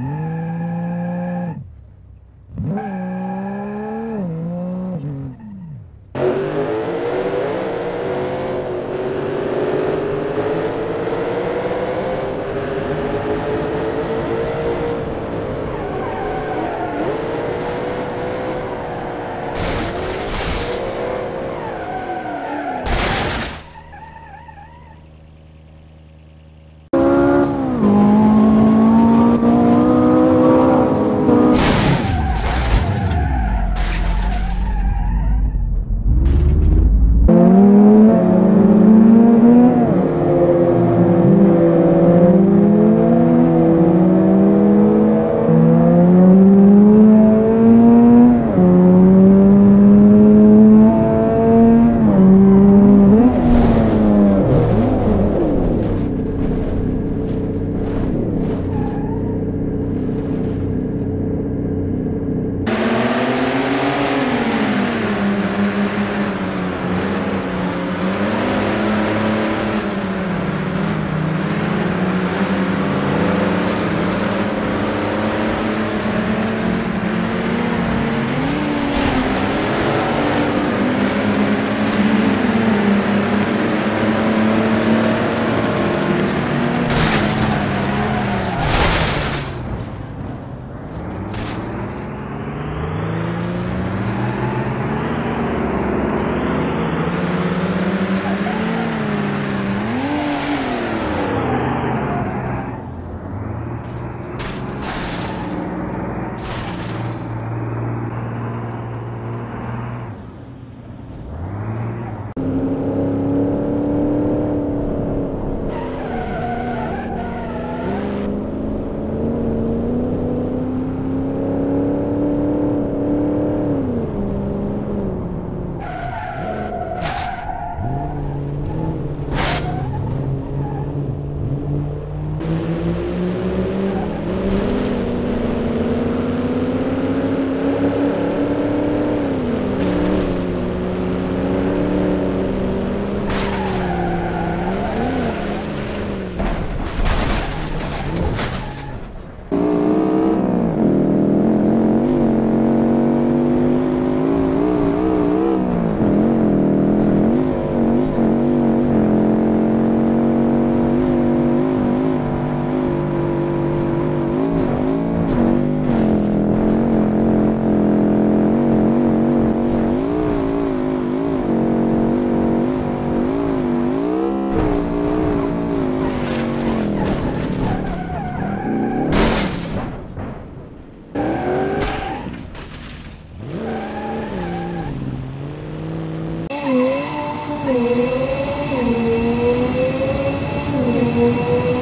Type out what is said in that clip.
Yeah. Oh.